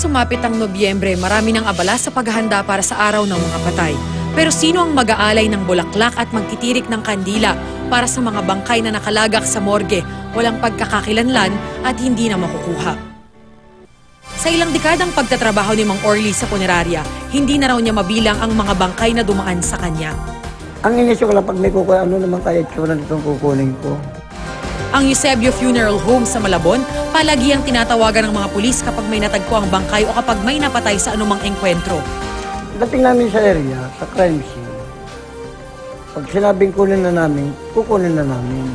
sumapit ang Nobyembre, marami ng abala sa paghahanda para sa araw ng mga patay. Pero sino ang mag-aalay ng bulaklak at magtitirik ng kandila para sa mga bangkay na nakalagak sa morgue, walang pagkakakilanlan at hindi na makukuha? Sa ilang dekadang pagtatrabaho ni Mang Orly sa punerarya, hindi na raw niya mabilang ang mga bangkay na dumaan sa kanya. Ang inisyo ko lang pag may kukuha, ano naman kaya itsura nitong kukunin ko. Ang Eusebio Funeral Home sa Malabon, palagi ang tinatawagan ng mga pulis kapag may natagpo ang bangkay o kapag may napatay sa anumang engkwentro. Dating namin sa area, sa crime scene, pag sinabing kunin na namin, kukunin na namin.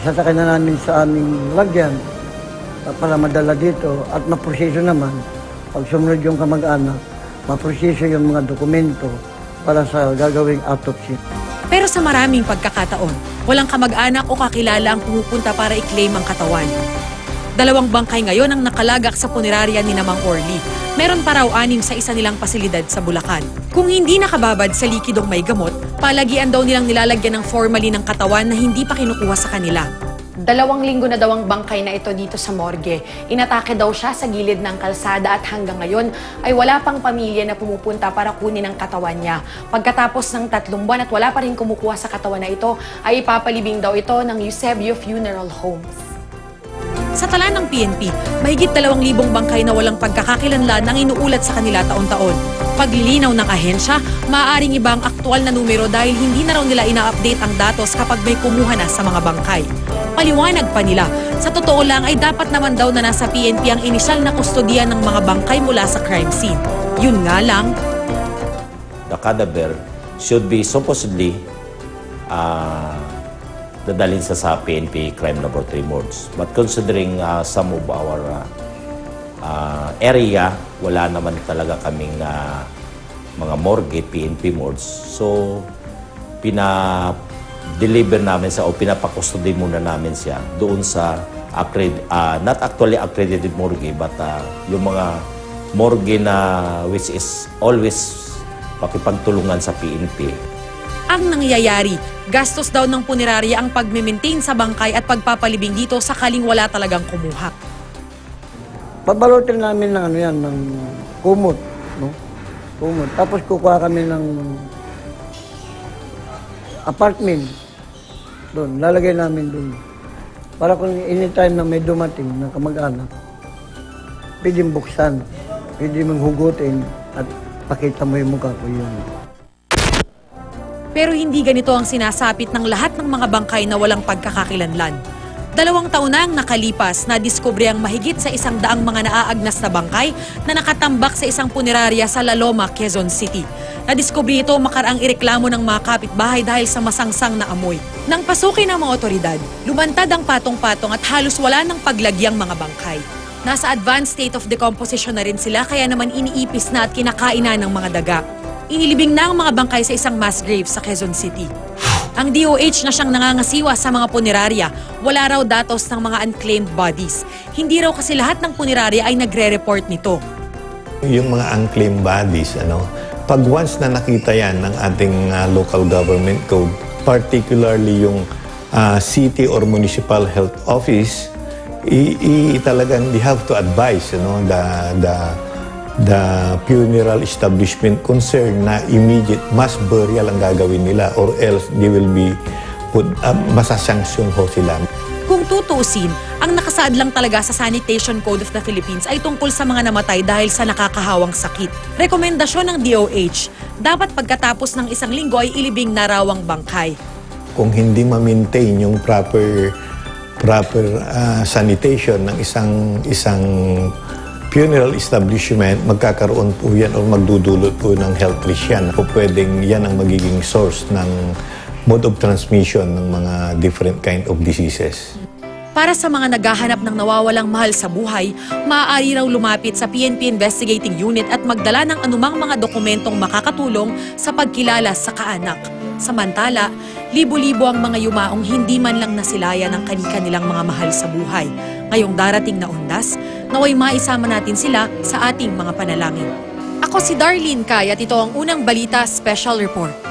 Isasakay na namin sa aming lagyan para madala dito at maproseso naman. Pag sumunod yung kamag-anak, maproseso yung mga dokumento para sa gagawing autopsy. Pero sa maraming pagkakataon, walang kamag-anak o kakilala ang pumupunta para i-claim ang katawan. Dalawang bangkay ngayon ang nakalagak sa punerarya ni Namang Orly. Meron pa raw anim sa isa nilang pasilidad sa Bulacan. Kung hindi nakababad sa likidong may gamot, palagian daw nilang nilalagyan ng formalin ng katawan na hindi pa kinukuha sa kanila. Dalawang linggo na daw ang bangkay na ito dito sa morgue. Inatake daw siya sa gilid ng kalsada at hanggang ngayon ay wala pang pamilya na pumupunta para kunin ang katawan niya. Pagkatapos ng tatlong buwan at wala pa rin kumukuha sa katawan na ito, ay ipapalibing daw ito ng Eusebio Funeral Homes. Sa tala ng PNP, mahigit 2,000 bangkay na walang pagkakakilanlan ang inuulat sa kanila taon-taon. Paglilinaw ng ahensya, maaaring iba ang aktual na numero dahil hindi na raw nila ina-update ang datos kapag may kumuha na sa mga bangkay. Paliwanag pa nila, sa totoo lang ay dapat naman daw na nasa PNP ang inisyal na kustodiya ng mga bangkay mula sa crime scene. Yun nga lang, the cadaver should be supposedly uh, dadalhin sa sa PNP Crime Laboratory Morgues. But considering uh, some of our uh, uh, area, wala naman talaga kaming uh, mga morgue, PNP morgues. So, pina-deliver namin sa o pinapakustody muna namin siya doon sa accred, uh, not actually accredited morgue, but uh, yung mga morgue na which is always pakipagtulungan sa PNP. ang nangyayari, gastos daw ng punerarya ang pagme-maintain sa bangkay at pagpapalibing dito sakaling wala talagang kumuha. Pabalutin namin ng ano yan, ng kumot. No? Kumot. Tapos kukuha kami ng apartment. Doon, lalagay namin doon. Para kung anytime na may dumating na kamag-anak, pwedeng buksan, pwede mong hugutin at pakita mo yung mukha ko yun. Pero hindi ganito ang sinasapit ng lahat ng mga bangkay na walang pagkakakilanlan. Dalawang taon na ang nakalipas na diskubre ang mahigit sa isang daang mga naaagnas na bangkay na nakatambak sa isang punerarya sa La Loma, Quezon City. Nadiskubre ito makaraang ireklamo ng mga kapitbahay dahil sa masangsang na amoy. Nang pasukin ng mga otoridad, lumantad ang patong-patong at halos wala ng paglagyang mga bangkay. Nasa advanced state of decomposition na rin sila kaya naman iniipis na at kinakain na ng mga daga. Inilibing na ang mga bangkay sa isang mass grave sa Quezon City. Ang DOH na siyang nangangasiwa sa mga punerarya, wala raw datos ng mga unclaimed bodies. Hindi raw kasi lahat ng punerarya ay nagre-report nito. Yung mga unclaimed bodies, ano, pag once na nakita yan ng ating uh, local government code, particularly yung uh, city or municipal health office, i, i talagang they have to advise you know, the, the the funeral establishment concerned na immediate mass burial ang gagawin nila or else they will be put, uh, masasanksyon ho sila. Kung tutuusin, ang nakasaad lang talaga sa Sanitation Code of the Philippines ay tungkol sa mga namatay dahil sa nakakahawang sakit. Rekomendasyon ng DOH, dapat pagkatapos ng isang linggo ay ilibing na raw ang bangkay. Kung hindi ma-maintain yung proper proper uh, sanitation ng isang isang funeral establishment, magkakaroon po yan o magdudulot po ng health risk yan. O pwedeng yan ang magiging source ng mode of transmission ng mga different kind of diseases. Para sa mga naghahanap ng nawawalang mahal sa buhay, maaari raw lumapit sa PNP Investigating Unit at magdala ng anumang mga dokumentong makakatulong sa pagkilala sa kaanak. Samantala, libo-libo ang mga yumaong hindi man lang nasilaya ng kani-kanilang mga mahal sa buhay. Ngayong darating na undas, naway maisama natin sila sa ating mga panalangin. Ako si Darlene Kay at ito ang unang balita special report.